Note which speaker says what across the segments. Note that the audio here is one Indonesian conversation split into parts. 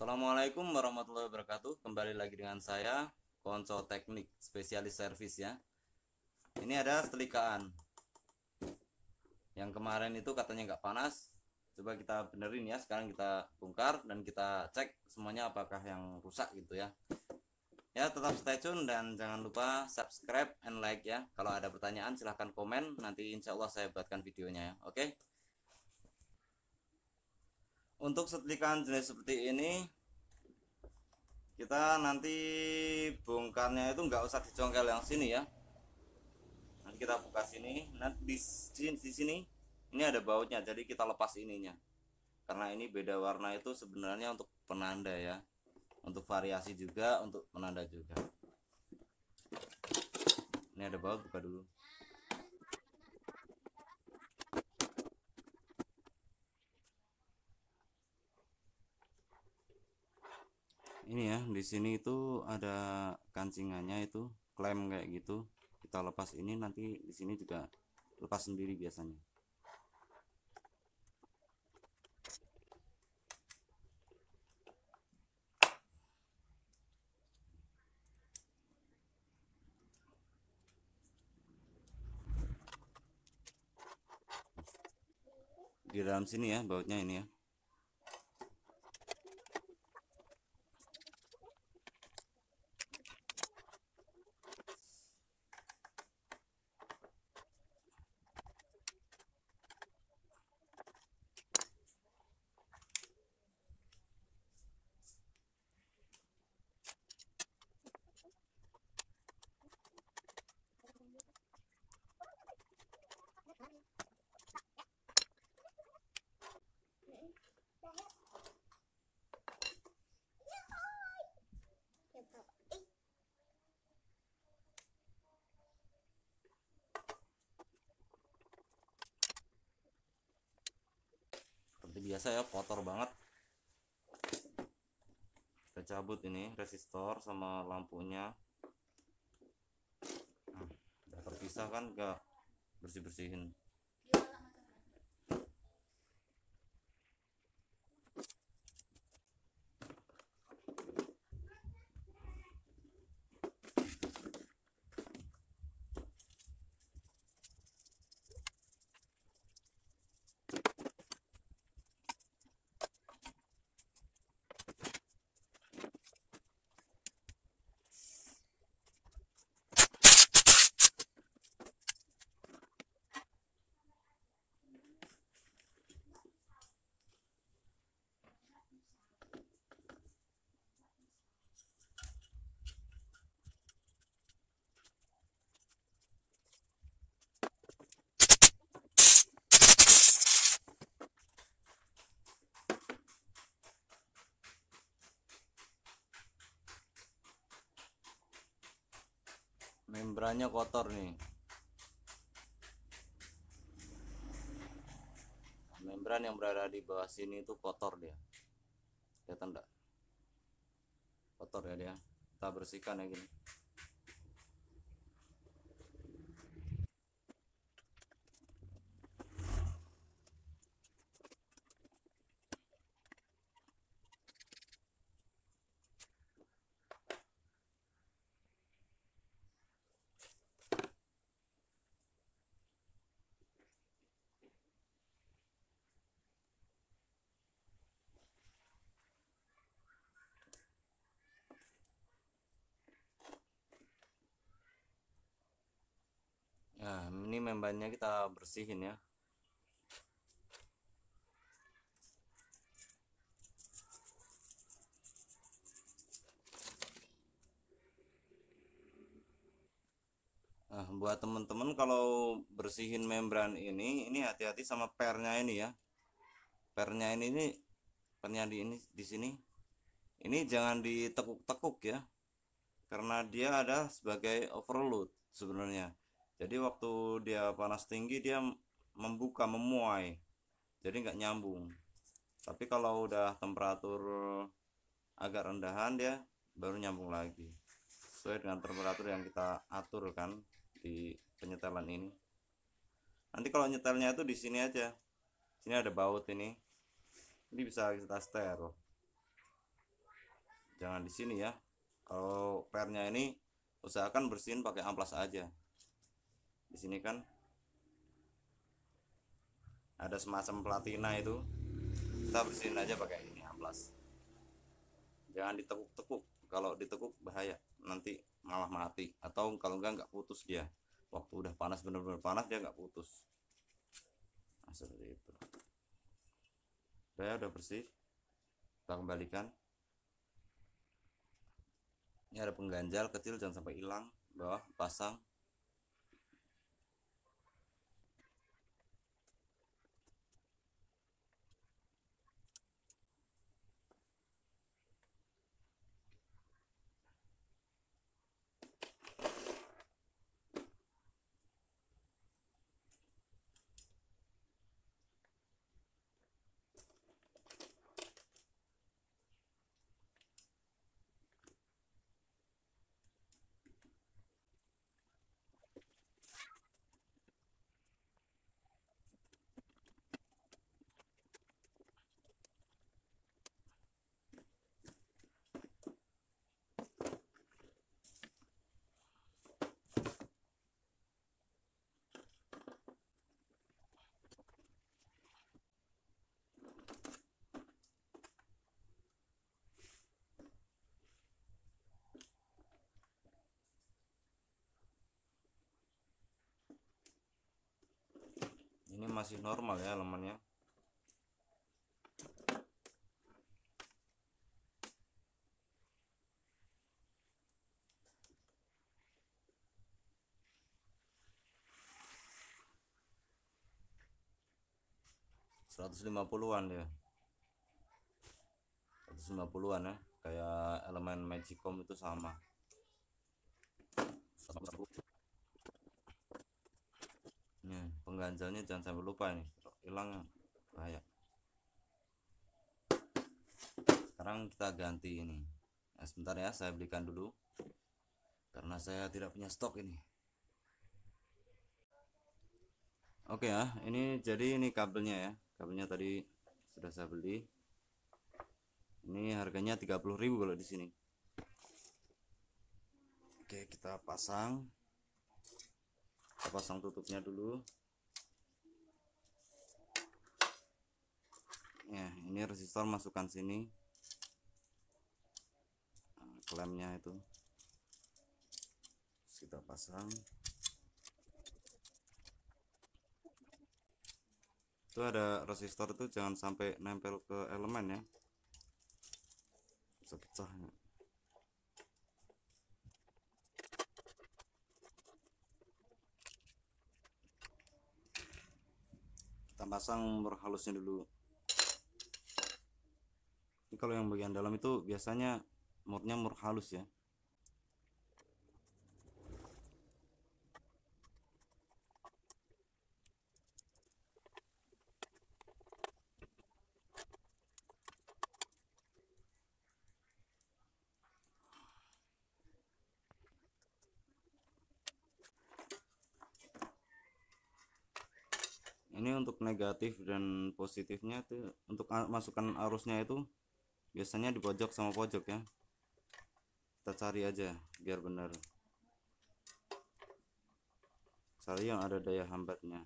Speaker 1: Assalamualaikum warahmatullahi wabarakatuh. Kembali lagi dengan saya Konco Teknik Spesialis Service ya. Ini ada setelikaan Yang kemarin itu katanya nggak panas. Coba kita benerin ya. Sekarang kita bongkar dan kita cek semuanya apakah yang rusak gitu ya. Ya tetap stay tune dan jangan lupa subscribe and like ya. Kalau ada pertanyaan silahkan komen. Nanti insya Allah saya buatkan videonya ya. Oke untuk setelikan jenis seperti ini kita nanti bongkarnya itu nggak usah dicongkel yang sini ya. Nanti kita buka sini. Nanti di sini, di sini ini ada bautnya jadi kita lepas ininya. Karena ini beda warna itu sebenarnya untuk penanda ya. Untuk variasi juga untuk penanda juga. Ini ada baut buka dulu ini ya di sini itu ada kancingannya itu klem kayak gitu. Kita lepas ini nanti di sini juga lepas sendiri biasanya. Di dalam sini ya bautnya ini ya seperti biasa ya kotor banget. Kita cabut ini resistor sama lampunya. Nah, terpisah kan gak bersih membrannya kotor nih. Membran yang berada di bawah sini itu kotor dia. Kelihatan enggak kotor ya dia. Kita bersihkan ya gini Nah, ini membannya kita bersihin ya. Nah, buat teman-teman kalau bersihin membran ini, ini hati-hati sama pernya ini ya. Pernya ini, ini pernya di ini di sini. Ini jangan ditekuk-tekuk ya. Karena dia ada sebagai overload sebenarnya jadi waktu dia panas tinggi dia membuka memuai. Jadi nggak nyambung. Tapi kalau udah temperatur agak rendahan dia baru nyambung lagi. Sesuai dengan temperatur yang kita atur kan di penyetelan ini. Nanti kalau nyetelnya itu di sini aja. Sini ada baut ini. Ini bisa kita setel. Jangan di sini ya. Kalau pernya ini usahakan bersihin pakai amplas aja di sini kan ada semacam platina itu. Kita bersihin aja pakai ini amplas. Jangan ditekuk-tekuk. Kalau ditekuk bahaya. Nanti malah mati. Atau kalau enggak nggak putus dia. Waktu udah panas bener-bener panas dia nggak putus. Nah, seperti itu. Saya udah bersih. Kita kembalikan. Ini ada pengganjal kecil jangan sampai hilang. Bawah pasang ini masih normal ya elemennya seratus lima puluhan ya seratus lima puluhan ya kayak elemen magicom itu sama Nih, pengganjalnya jangan sampai lupa kalau hilang bahaya. Sekarang kita ganti ini. Nah, sebentar ya saya belikan dulu. Karena saya tidak punya stok ini. Oke ya ini jadi ini kabelnya ya. Kabelnya tadi sudah saya beli. Ini harganya 30.000 kalau di sini. Oke kita pasang kita pasang tutupnya dulu. Ya ini resistor masukkan sini. Nah, klemnya itu. Terus kita pasang. Itu ada resistor itu jangan sampai nempel ke elemen ya. Bisa pecah. Pasang mur halusnya dulu. Ini kalau yang bagian dalam itu biasanya murnya mur halus ya ini untuk negatif dan positifnya tuh untuk masukkan arusnya itu biasanya di pojok sama pojok ya. Kita cari aja biar benar. Cari yang ada daya hambatnya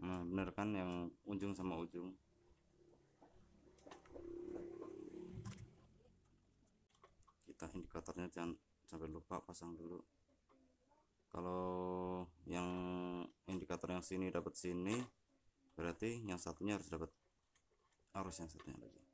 Speaker 1: nah bener kan yang ujung sama ujung? Kita indikatornya jangan sampai lupa pasang dulu. Kalau yang indikator yang sini dapat sini berarti yang satunya harus dapat arus yang satunya lagi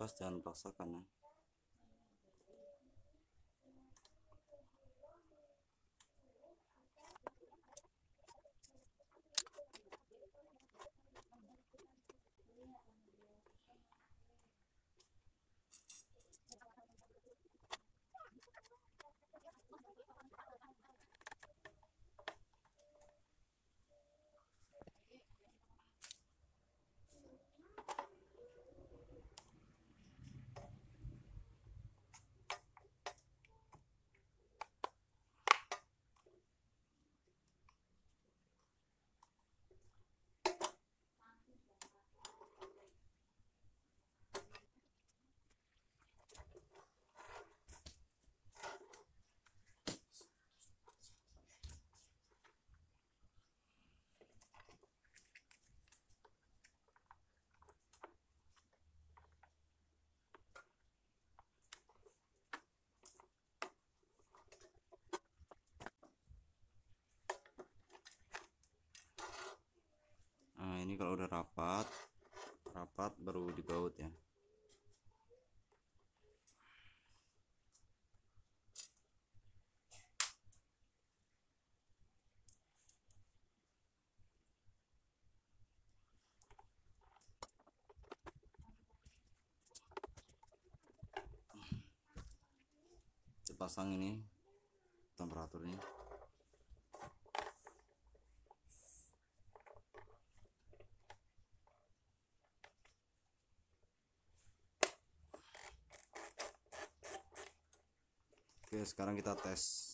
Speaker 1: bebas jangan paksakan ya nah ini kalau udah rapat rapat baru dibaut ya. Dipasang ini temperaturnya Sekarang kita tes.